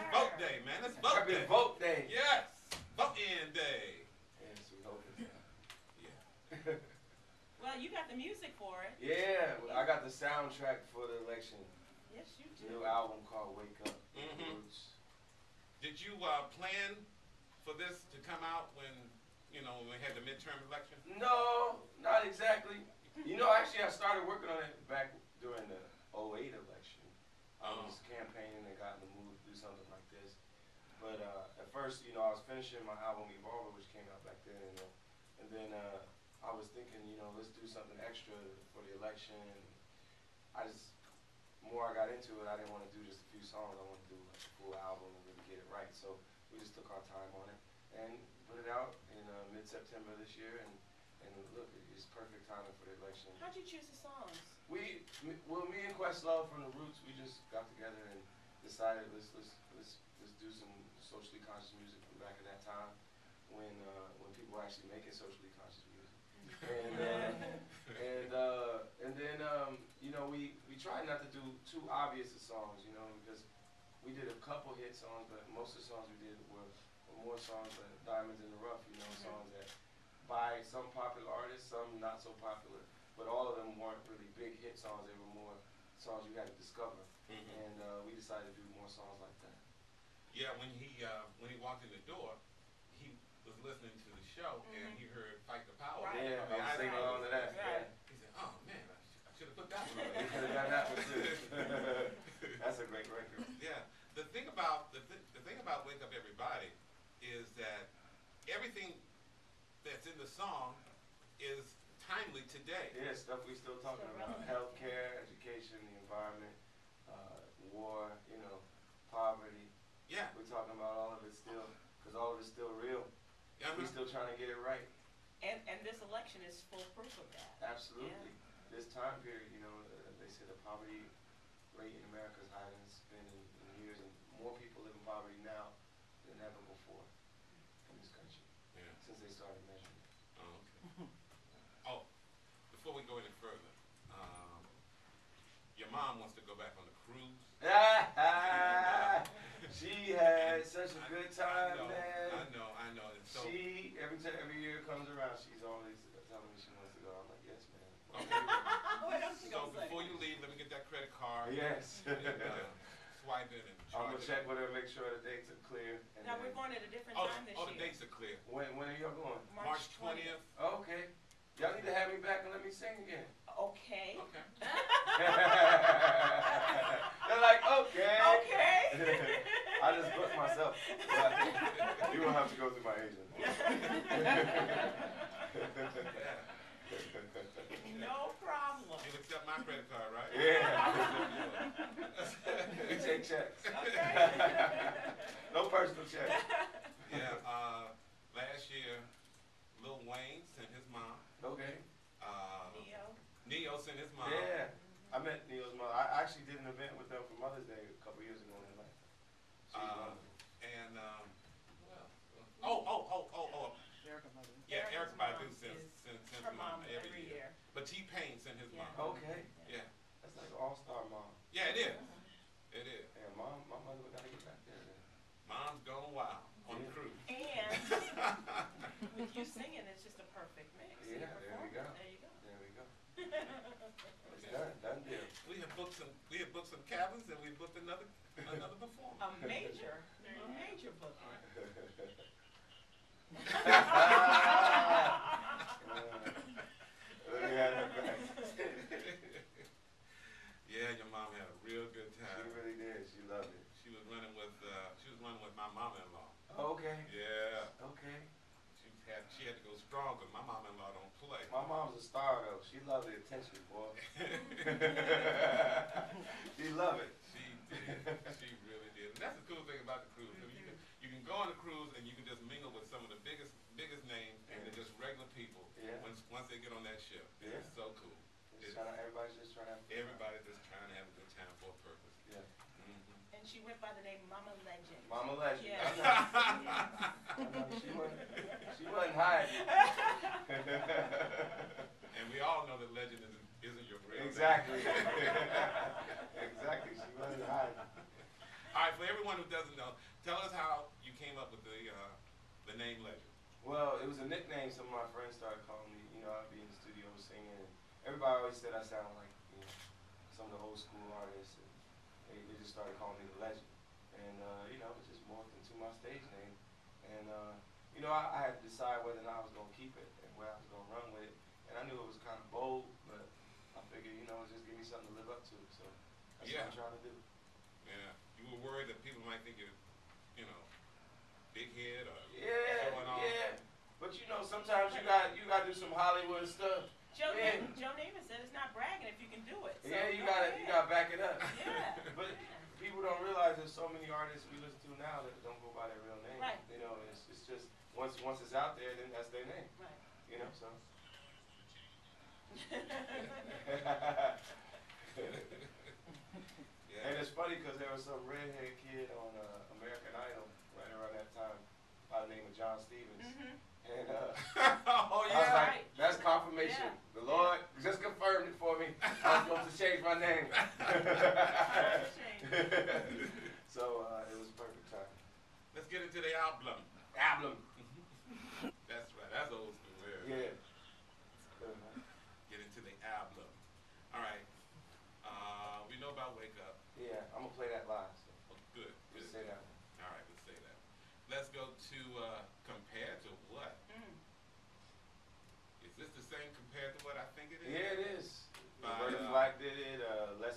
It's vote day, man. It's vote Happy day. vote day. Yes. Vote in day. Yes, we hope it's Yeah. Well, you got the music for it. Yeah, well, I got the soundtrack for the election. Yes, you do. New album called Wake Up. Mm -hmm. Roots. Did you uh, plan for this to come out when you know when we had the midterm election? No, not exactly. You know, actually, I started working on it back during the 08 election. I Oh. was campaigning and got in the mood to do something like this. But uh, at first, you know, I was finishing my album Evolver, which came out back then, and, uh, and then uh, I was thinking, you know, let's do something extra for the election. I just, more I got into it, I didn't want to do just a few songs. I wanted to do like a full album and really get it right. So we just took our time on it and put it out in uh, mid-September this year. And, and look, it's perfect timing for the election. How'd you choose the songs? We, me, well, me and Questlove from the Roots, we just got together and decided let's let's let's let's do some socially conscious music from back in that time when uh, when people were actually making socially conscious music. And uh, and uh, and then um, you know we we tried not to do too obvious of songs, you know, because we did a couple hit songs, but most of the songs we did were, were more songs like Diamonds in the Rough, you know, songs that by some popular artists, some not so popular but all of them weren't really big hit songs. They were more songs you had to discover, Mhm. and uh, we decided to do more songs like that. Yeah, when he uh, when he walked in the door, he was listening to the show and Mhm. he heard "Fight the Power." Right. Yeah, I mean, was singing along to that. Right. He said, "Oh man, I, sh- I should have put that one Yeah, on." you could have got that one too. That's a great record. Yeah. The thing about the, th- the thing about Wake Up Everybody is that everything that's in the song is timely today. Yeah, stuff we still talking about: relevant. healthcare, education, the environment, uh, war, you know, poverty. Yeah. We're talking about all of it still, because all of it's still real. Uh-huh. We're still trying to get it right. And and this election is full proof of that. Absolutely. This time period, you know, uh, they say the poverty rate in America is higher than it's been in, in years, and more people live in poverty now than ever before in this country Yeah. since they started measuring. it. Oh, okay. oh, before we go any further, your mom wants to go back on the cruise. she had such a good I time, know, I know, I know. So, She every time every year comes around, she's always telling me she wants to go. I'm like, yes, man. okay. what else you so gonna say? before you leave, let me get that credit card. Yes. And, uh, swipe it and I'm gonna check with her, make sure the dates are clear. And Now we're going at a different Oh, time this oh, the dates are clear. When when are y'all going? March twentieth. Oh, okay. Y'all need to have me back and let me sing again. Okay. Okay. They're like, okay. Okay. I just booked myself. You don't have to go through my agent. no problem. You accept my credit card, right? Yeah. we take checks. Okay. no personal checks. yeah. Uh, last year, Lil Wayne sent his mom. Okay. Uh, Ne-Yo. Ne-Yo sent his mom. Yeah. I met Ne-Yo's mother. I actually did an event with them for Mother's Day a couple years ago in Atlanta. She was Uh, wonderful. and um, who else? oh, oh, oh, oh, oh. Erykah Mother. Yeah, Erykah's Erykah Badu mom sends is sends, sends Her his mom mom every, every year. year. But T-Pain sent his Yeah. mom. Okay. Yeah. That's like an all star mom. Yeah, it is. Uh-huh. It is. Yeah, mom, my mother would gotta get back there. Then. Mom's going wild on the cruise. And with you singing, it's just a perfect mix. Yeah, there we go. There you go. There we go. It's done. Done deal. we have booked some. We have booked some cabins, and we booked another another performer. A major, a major booking. Let me have that back. Yeah, your mom had a real good time. She really did. She loved it. She was running with. Uh, she was running with my mama-in-law. Okay. Yeah. Okay. She had. She had to go strong, but my mama-in-law don't play. My mom's a star though. She loved the attention, boy. she loved it. She did. She really did. And that's the cool thing about the cruise. You can you can go on the cruise and you can just mingle with some of the biggest biggest names and they're just regular people. Yeah. Once once they get on that ship, Yeah. it's so cool. Just trying to, everybody's just trying to have fun. Everybody just trying to have a good time for a purpose. Yeah. hmm And she went by the name Mama Legend. Mama legend. Yeah. I know. I know. She wasn't. She wasn't hiding. And we all know that legend isn't isn't your real name. exactly. exactly. She wasn't hiding. All right, for everyone who doesn't know, tell us how you came up with the uh, the name Legend. Well, it was a nickname some of my friends started calling me. You know, I'd be in the studio singing. And everybody always said I sound like you know some of the old school artists, and they, they just started calling me the legend. And uh, you know, it just morphed into my stage name. And uh, you know, I, I had to decide whether or not I was gonna keep it and where I was gonna run with it. And I knew it was kind of bold, but I figured, you know, it just give me something to live up to. So that's Yeah. what I'm trying to do. Yeah, you were worried that people might think you're, you know, big head or Yeah, yeah. But you know, sometimes you got you got to do some Hollywood stuff. Joe, Yeah. Joe Namath said it's not bragging if you can do it. So yeah, you go gotta you gotta back it up. Yeah. But yeah. people don't realize there's so many artists we listen to now that don't go by their real name. Right. You know, it's, it's just once once it's out there, then that's their name. Right. You know, so. Yeah. And it's funny because there was some redhead kid on uh, American Idol right around that time by the name of John Stevens. Mhm. And uh, oh I was like, that's confirmation. Yeah. The Lord just confirmed it for me. I was supposed to change my name. so uh, it was perfect time. Let's get into the album. Album. That's right. That's old school. Yeah. Yeah. Get into the album. All right. Uh, we know about Wake Up. Yeah, I'm gonna play that live. So Oh, good. Good. just say that. All right. Let's say that. Let's go to uh, compared to what? Mm. Is this the same compared to what I think it is? Yeah, it is? Roberta Flack did it. Uh, Les